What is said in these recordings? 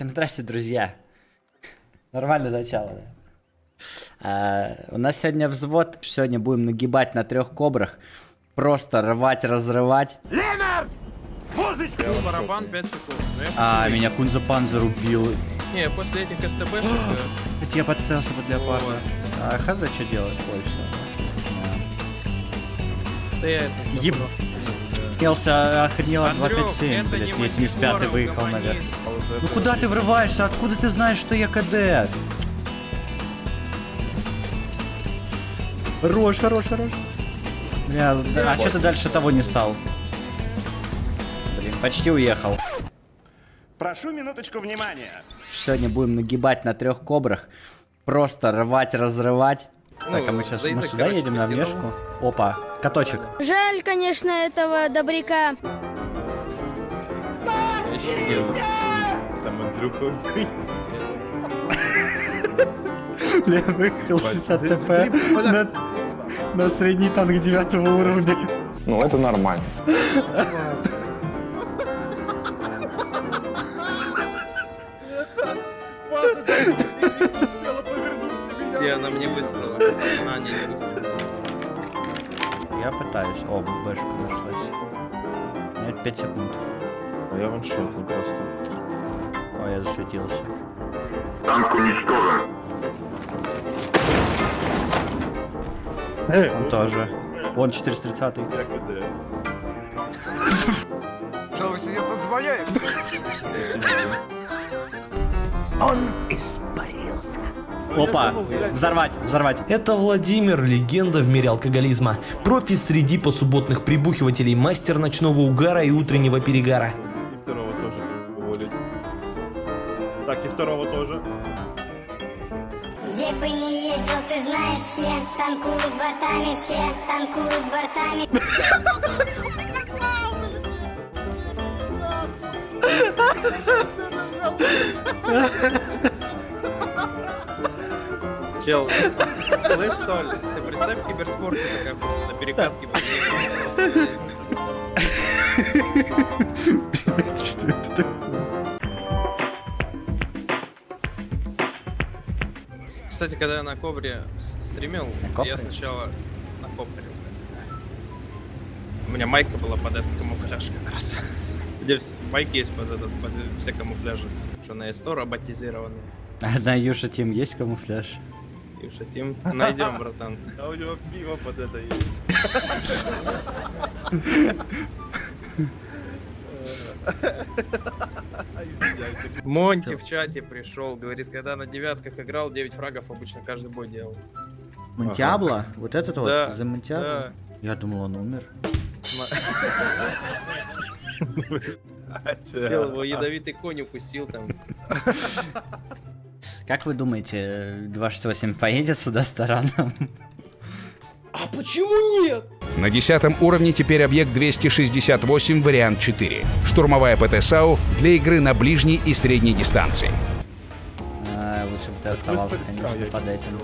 Всем здрасте, друзья. Нормальное начало, да? А, у нас сегодня взвод. Сегодня будем нагибать на трех кобрах. Просто рвать, разрывать. Ленард! Музычка! Барабан 5 секунд. Ну, А, меня Кунза Панзер убил. Не, после этих э, Кстати, я подставился под леопарда. А хз что делать? Ой, все. да я это Еб... забыл. Снялся, охренел от Андрюх, 257, это блядь, я 75 Мантикора, выехал наверх. Ну куда ты врываешься? Откуда ты знаешь, что я кадет? Хорош, хорош, хорош. Бля, да, а что ты дальше того не стал? Блин, почти уехал. Прошу минуточку внимания. Сегодня будем нагибать на трех кобрах. Просто рвать, разрывать. Ну, так, а мы сейчас за мы сюда короче, едем на внешку. Опа, каточек. Жаль, конечно, этого добряка. Я делаю. Там Андрюха. Я выехал 60 ТП на, на средний танк 9 уровня. Ну, это нормально. Где она мне выстрела? А, не, не выстрела. Я пытаюсь. О, бэшка нашлась. Нет, 5 секунд. А я ваншотный просто. Ой, я засветился. Он тоже. Он 430 Як веде? Что вы себе позволяете? Опа! Взорвать, взорвать. Это Владимир, легенда в мире алкоголизма. Профи среди посубботных прибухивателей, мастер ночного угара и утреннего перегара. И второго тоже уволить. Так, и второго тоже. Где бы ни ездил, ты знаешь, все танкуют бортами, все танкуют бортами. Чел, слышь, что ли? Ты представь в киберспорте такая на перекатке. Что это такое? Кстати, когда я на Кобре стримил, я сначала на Кобре. У меня майка была под этот камуфляж как раз. Где майки есть под этот, под все камуфляжи. Что на S100 роботизированные. А на Юша Тим есть камуфляж? И уж этим найдем, братан. А у него пиво под это есть. Монти в чате пришел, говорит, когда на девятках играл, 9 фрагов обычно каждый бой делал. Монтиабло? Вот этот вот? За Монтиабло? Я думал, он умер. Чел, его ядовитый конь укусил там. Как вы думаете, 268 поедет сюда с тараном? На десятом уровне теперь объект 268 вариант 4. Штурмовая ПТ САУ для игры на ближней и средней дистанции. А, лучше бы ты оставался? А, конечно, под этим.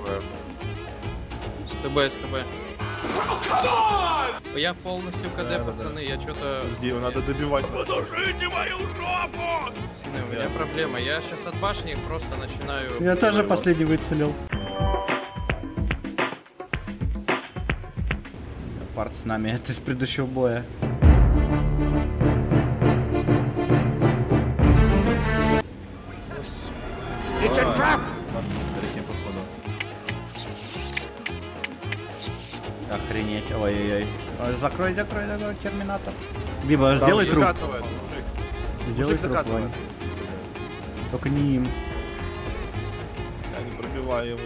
СТБ, СТБ. Я полностью КД, пацаны, я что-то... Подожди, его надо добивать. у меня проблема. Я сейчас от башни их просто начинаю... Я тоже последний выцелил. Парт с нами, это из предыдущего боя. Ой-ой-ой. Ой, Закрой, закрой, закрой, терминатор. Биба, сделай труп. закатывает, мужик. Сделай Мужик труп. Вань. Только не им. Я не пробиваю его.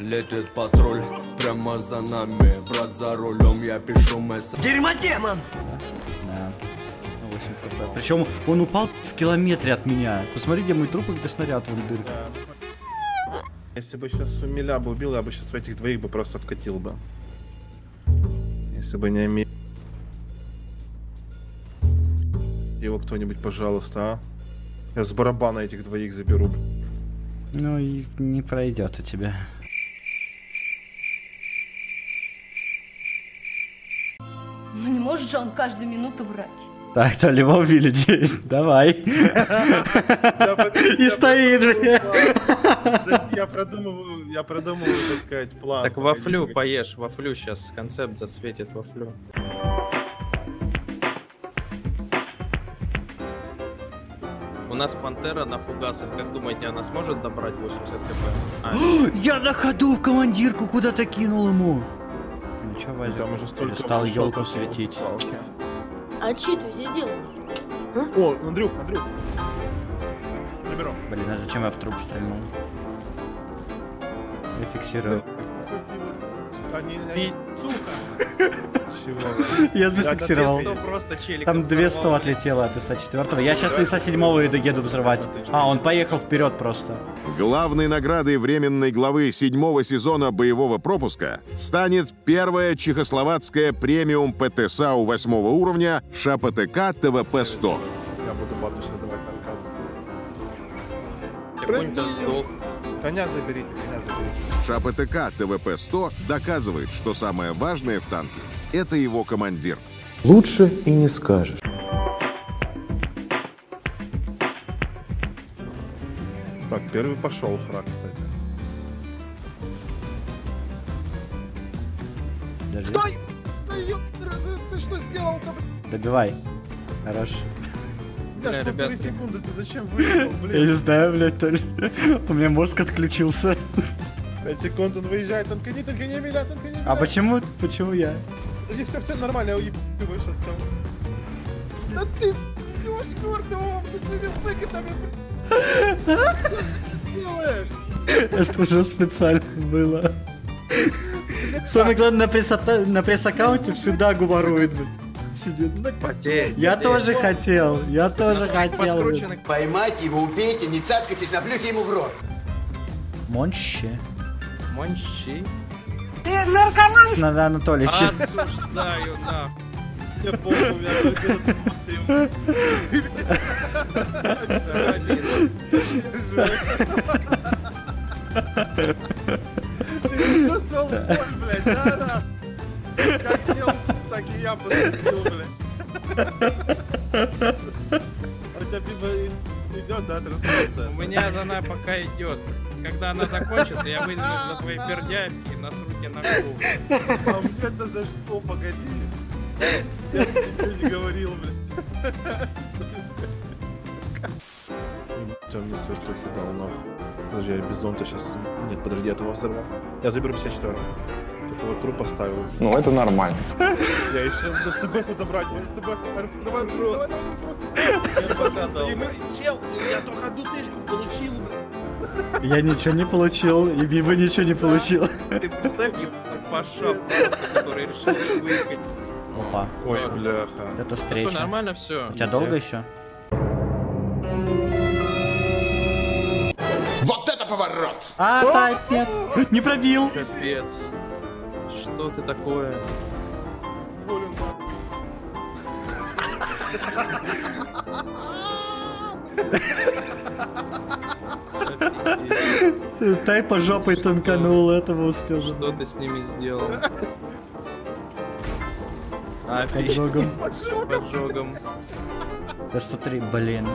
Летит патруль прямо за нами Брат за рулем, я пишу месседж Да. Ну, 8 хп. Причем он упал в километре от меня. Посмотри, где мой труп и где снаряд вон дырка. Если бы сейчас Миля бы убил, я бы сейчас в этих двоих бы просто вкатил бы. Если бы не Ами. Его кто-нибудь, пожалуйста, а? Я с барабана этих двоих заберу. Ну и не пройдет у тебя. Ну не может же он каждую минуту врать. Так, то ли его убили 9. Давай. И стоит, бля. Я продумываю, я продумываю, так сказать, план. Так вафлю поешь, вафлю сейчас концепт засветит вафлю. У нас пантера на фугасах. Как думаете, она сможет добрать 80 кп? А, Я на ходу в командирку куда-то кинул ему. Ну чё, Там уже столько шелков елку светить. Палки. А что ты здесь делаешь? О, Андрюх, Андрюх. Заберу. Блин, а зачем я в труп стрельнул? Я фиксирую. Они, они, сука. Чего? Я зафиксировал. Там 200 взорвал. отлетело от ИСа-4. Я сейчас ИСа-7 иду, еду взрывать. А, он поехал вперед просто. Главной наградой временной главы седьмого сезона боевого пропуска станет первая чехословацкая премиум ПТСАУ восьмого уровня ШАПТК ТВП-100. Я буду бату сейчас давать на Какой-то сдох. Коня заберите, коня заберите. ШАПТК ТВП-100 доказывает, что самое важное в танке – это его командир. Лучше и не скажешь. Так, первый пошел фраг, кстати. Стой! Ты что сделал-то? Добивай. Хорош. Я Бля, ребят. секунды, ты зачем выехал, Я блин? не знаю, блядь, то ли... У меня мозг отключился. 5 секунд он выезжает, только не, только не меня, только не меня. А почему, почему я? Подожди, все, все нормально, я уебываю сейчас все. Да ты, ты мертвого, ты своими выкатами, делаешь? Это уже специально было. Самое главное, на пресс-аккаунте всю дагу ворует, блядь. Сидит. Потеет. Я тоже хотел, я тоже хотел. Поймайте его, убейте, не цацкайтесь, наплюйте ему в рот. Монще. Монщи. Надо Анатольевич. Осуждаю, на. Я помню, у меня только идет, да, трансляция? У меня она пока идет. Когда она закончится, я выйду за твои пердяйки и насру тебе на голову. А мне-то за что, погоди? Я ничего не говорил, блядь. Тем мне свертухи дал нахуй. Подожди, я бизон-то сейчас... Нет, подожди, я этого взорвал. Я заберу 54 Только вот труп оставил. Ну, это нормально. Я еще до СТБ добрать, я СТБ. Давай, давай, давай. И мы, чел, я только одну тычку получил. Я ничего не получил, и Биба ничего не получил. Ты представь, ебаный фаша который решил выехать. Опа, Ой, бляха. это встреча. нормально все. У тебя долго еще? Вот это поворот! А, тайп, нет. Не пробил. Капец. Что ты такое? Болен, Офигеть. Тайпа жопой тонканул, этого успел. Что ты с ними сделал? Офигеть. Поджогом. Поджогом. Т-103, блин.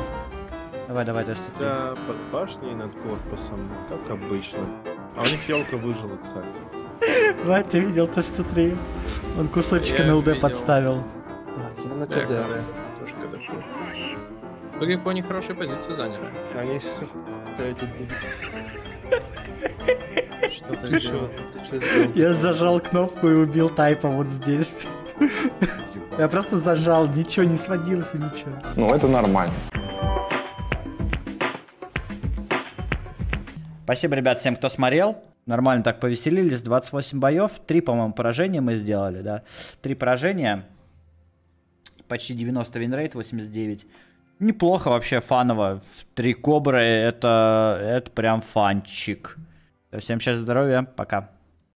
Давай, давай, Т-103. Да, под башней над корпусом, как обычно. А у них елка выжила, кстати. Вать, ты видел Т-103? Он кусочек НЛД подставил. Так, я на Да, КД. Тоже КД шел. Итоге они хорошие позиции заняли. Они сейчас будут. Что ты сделал? сделал? Я зажал кнопку и убил Тайпа вот здесь. Я просто зажал, ничего не сводился, ничего. Ну, это нормально. Спасибо, ребят, всем, кто смотрел. Нормально так повеселились. 28 боев. Три, по-моему, поражения мы сделали, да. Три поражения. Почти 90 win rate, 89. Неплохо вообще, фаново. Три кобры, это, это прям фанчик. Всем счастья, здоровья, пока.